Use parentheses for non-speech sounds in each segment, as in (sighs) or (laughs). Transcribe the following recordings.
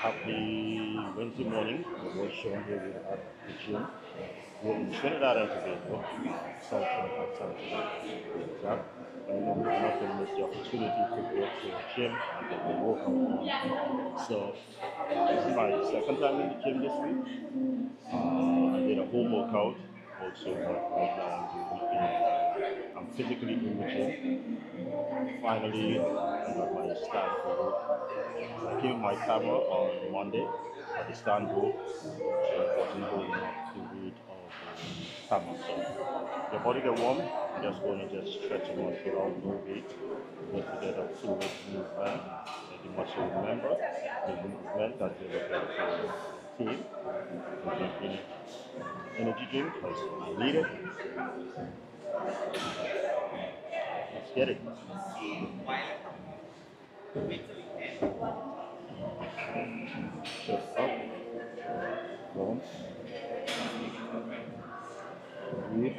Happy Wednesday morning. The voice shown here at the gym. We're in Trinidad and Tobago, South Trinidad, South Trinidad. And I'm not going to miss the opportunity to go to the gym and get the workout. So this is my second time in the gym this week. Uh, I did a home workout also, but right now I'm doing I'm physically the gym. Finally, I got my stand for. I with my camera on Monday at the stand book. So unfortunately holding up the weight of the camera. So your body get warm, I'm just going to just stretch it out without no weight. Just to get a fluid movement. You must remember the movement that you're looking to team. Energy drink because I need it. Let's get it. Boom. Breathe.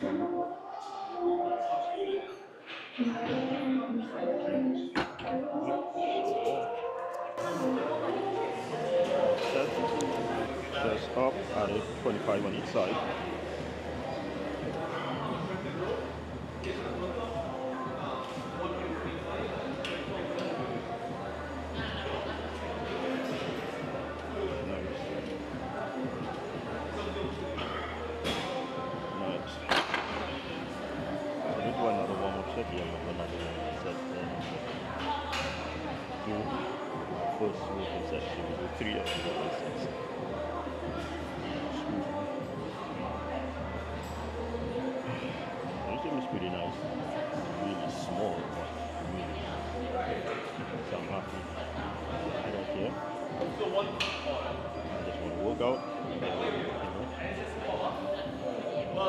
Chest. Chest up. Add 25 on each side. Happy. I don't care. I to work out. Know.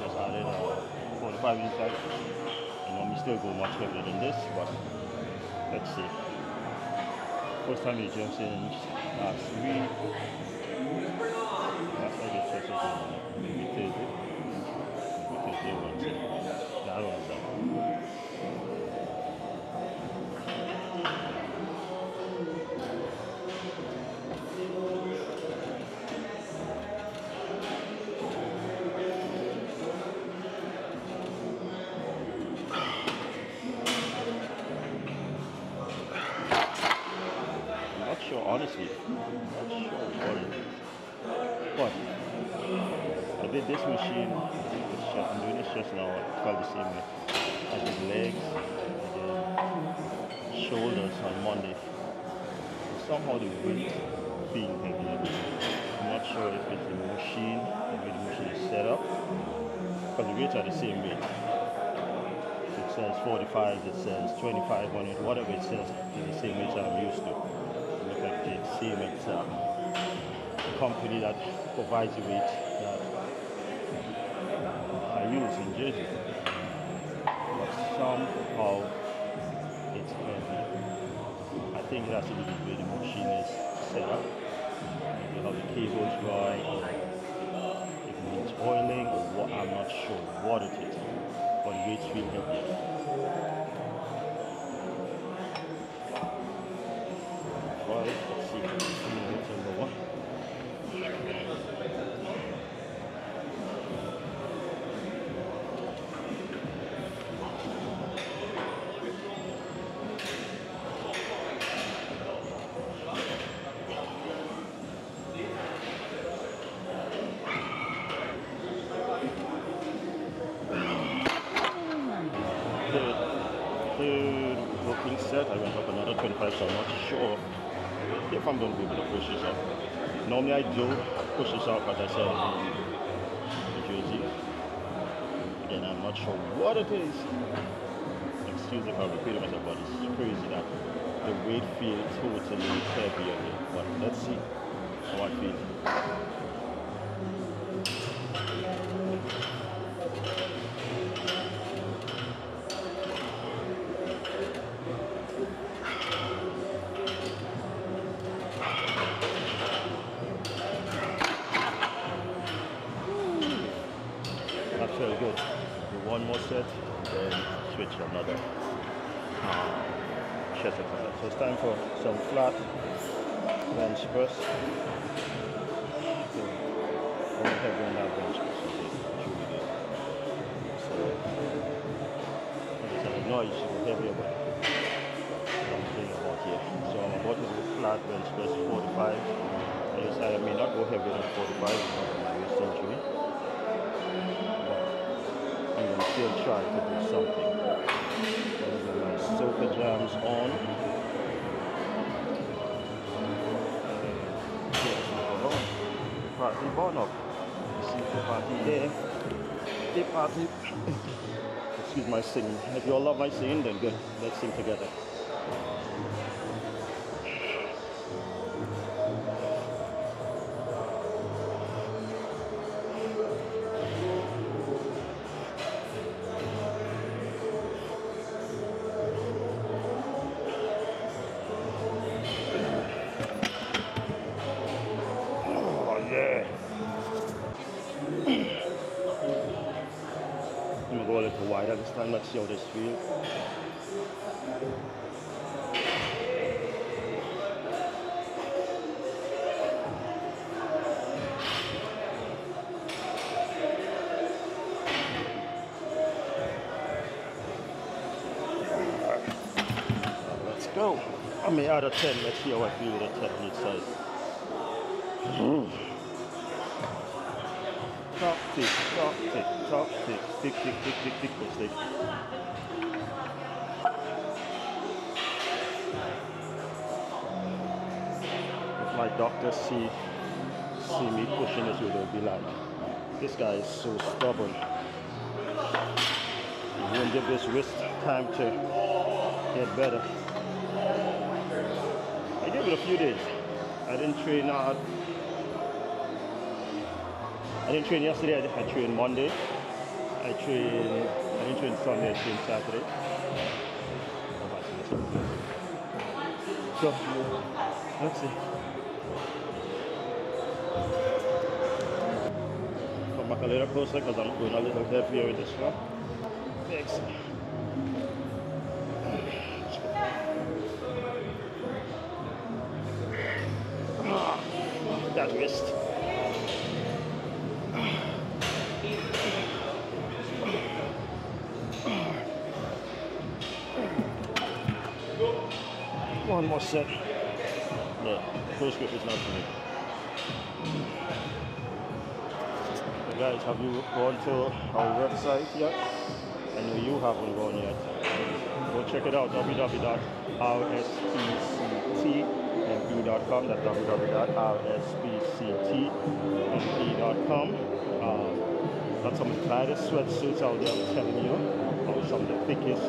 Just added uh, 45 inside. Know, we still go much heavier than this, but let's see. First time in the gym since last week. Maybe I know. This machine, chest, I'm doing this just now, I felt the same way. I did legs, I did shoulders on Monday. Somehow the weight being heavy. I'm not sure if it's the machine, the way the machine is set up. but the weights are the same weight. It says 45, it says 25 on it, whatever it says, is the same weight I'm used to. Look like the same it's uh, company that provides the weight Jersey. But somehow it's heavy. I think it has to do with the machine is set up. Maybe how the cables right, if it needs oiling or what, I'm not sure what it is. But the weights feel heavy. Right, let's see. Weight number one. Third, third set. I went up another 25, so I'm not sure if I'm going to be able to push this up. Normally I do push this up, as I said, in Jersey. Again, I'm not sure what it is. Excuse me if I'm repeating myself, but it's crazy that the weight feels totally on me. But let's see how I feel. So it's time for some flat bench press. So, on that bench. So, I'm thinking about here. So I'm about to do flat bench press 45. I, I may not go heavier than 45 because of my wrist injury. But I'm still try to do something. My sofa jams on. Party up. You see the er party there. The party. Excuse my singing. If you all love my singing, then good. Let's sing together. Let's go. I mean, out of 10, let's see how I feel technique size. Top tick, top tick, top tick, tick, tick, tick, tick, tick, tick, tick. If my doctor see see me pushing this, they'll be like, this guy is so stubborn. He won't give this wrist time to get better. I gave it a few days. I didn't train hard. I didn't train yesterday. I, I trained Monday. I trained. I didn't train Sunday. I trained Saturday. So let's see. Come back a little closer because I'm going a little heavier with this one. Next. Ah, that wrist. One more set. No, close grip is not for me. So guys, have you gone to our website yet? I know you haven't gone yet. Go check it out, www.rspctmp.com. That's www.rspctmp.com. Um, got some of the tightest sweatsuits out there, I'm telling you. Or some of the thickest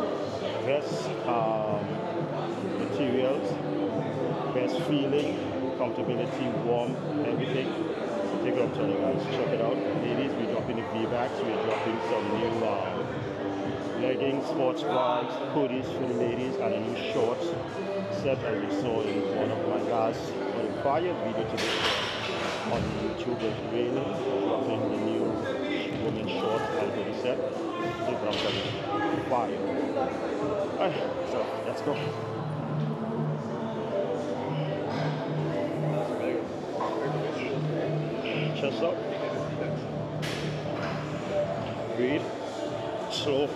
vest um, materials, best feeling, comfortability, warm, everything. So take it up to you guys, check it out. Ladies, we're dropping the V-backs, we're dropping some new um, leggings, sports bras, hoodies for the ladies, and a new shorts set as you saw in one of my last or the video today on YouTube with Railing, dropping the new women's shorts and hoodie set. See what I'm telling you. Fire. So let's go. Chest up. Breathe. Slow.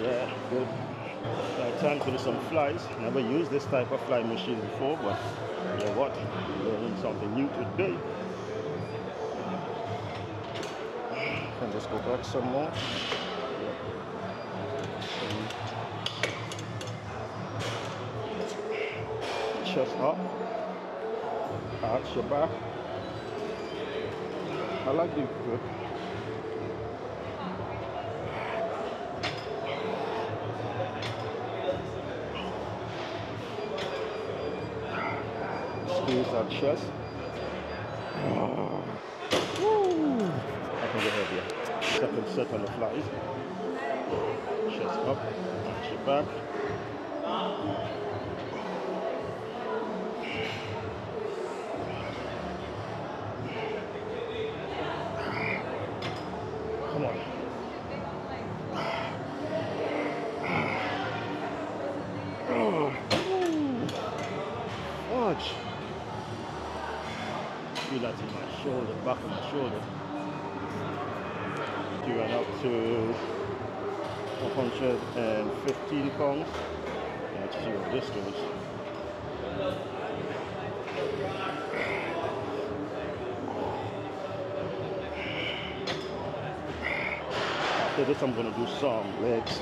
Yeah, good. Time to do some flies. Never used this type of fly machine before, but you know what? Learning something new today. Can just go back some more. Chest up. Arch your back. I like the grip. Squeeze that chest. Woo. I can get heavier. Second set on the flies. Chest up, arch your back. much. Feel that in my shoulder, back of my shoulder. You are up to 115 pounds. Let's see what this does. After this, I'm gonna do some legs.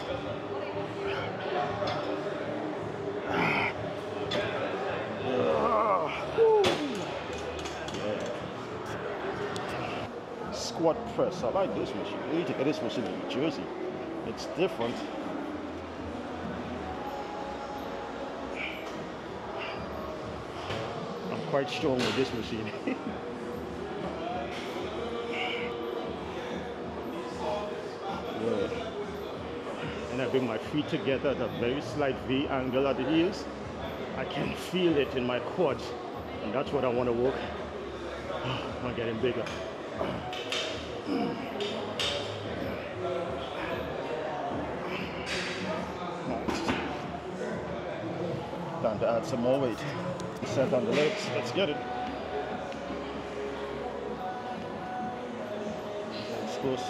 Squat press. I like this machine. Get this machine in New Jersey. It's different. I'm quite strong with this machine. (laughs) And I bring my feet together at a very slight V angle at the heels. I can feel it in my quads. And that's what I want to work. (sighs) I'm getting bigger. Time to add some more weight. Set on the legs. Let's get it. It's close.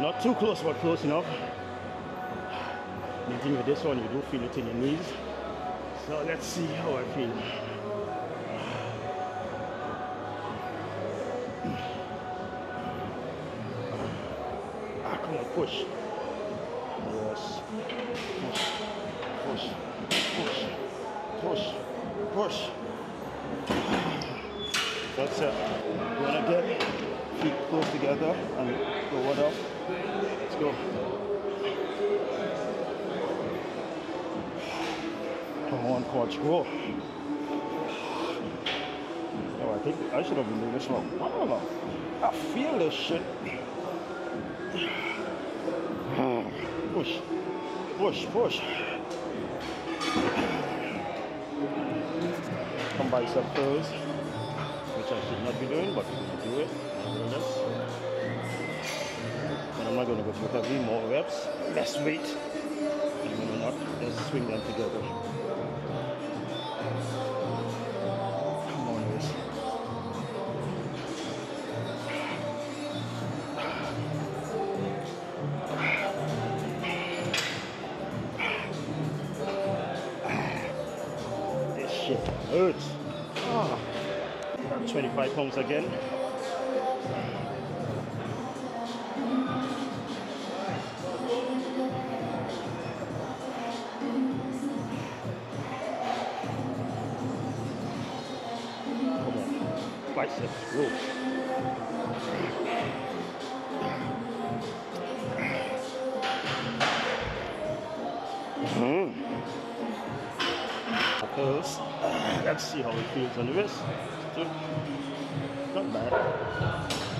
Not too close, but close enough. The thing with this one, you do feel it in your knees. So let's see how I feel. Come on, push. Yes. Push. Push. Push. Push. Push. That's it. Wanna get feet close together and go one up. Let's go. Come on, coach, go. Oh, I think I should have been doing this one. I don't know. I feel this shit. Push, push, push. Some bicep curls, which I should not be doing, but I'm gonna do it. Nevertheless. And I'm not gonna go too heavy, more reps, less weight. I'm gonna not just swing them together. Shit hurts. Ah. 25 pounds again. Come on. Biceps, row. Let's see how it feels on the wrist. Not bad.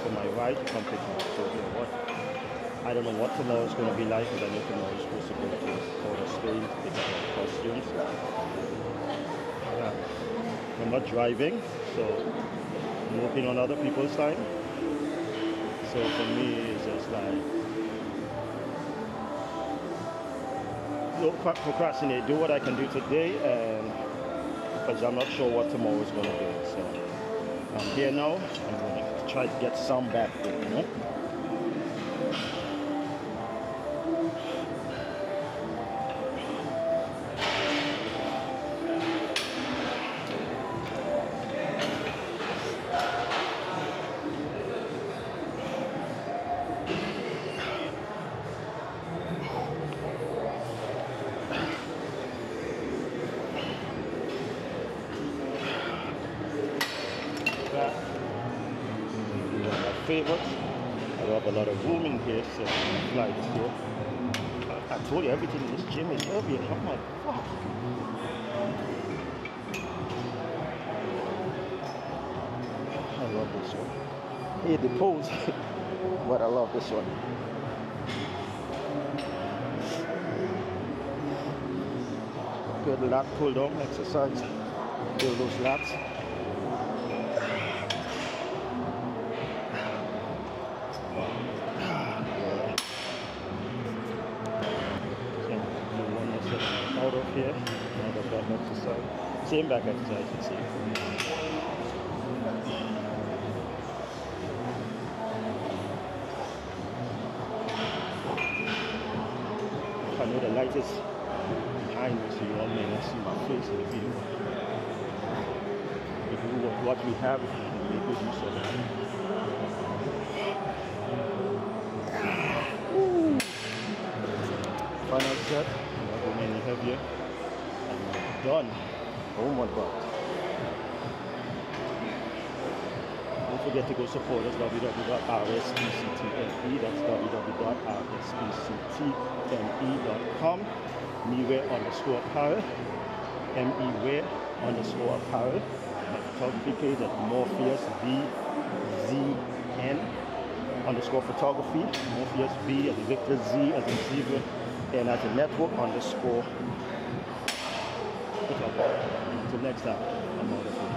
For my ride to come pick me. So you know what? I don't know what tomorrow is gonna be like, because I know tomorrow is to to to pick up my costumes. Yeah. I'm not driving, so I'm working on other people's time. So for me, it's just like don't procrastinate. Do what I can do today, and because I'm not sure what tomorrow is going to be. So I'm here now. I'm going to try to get some back. You know? Told you everything in this gym is heavy. I'm like, fuck. I love this one. Hate the pose, (laughs) but I love this one. Good lat pull down exercise. Build those lats. out of here, out of that exercise. Same back exercise, you see. I know the light is behind me, so you all may not see my face in the video. If you what, what we have, make good use of it. Final set, not going any heavier. Done. Oh my god. Don't forget to go support us www.rspctme. That's www.rspctme.com. Meware underscore apparel. M-E-Ware underscore apparel. Photography at Morpheus V-Z-N underscore photography. Morpheus V as Victor Z as in Zebra and as a network underscore. Until next time, I'm here.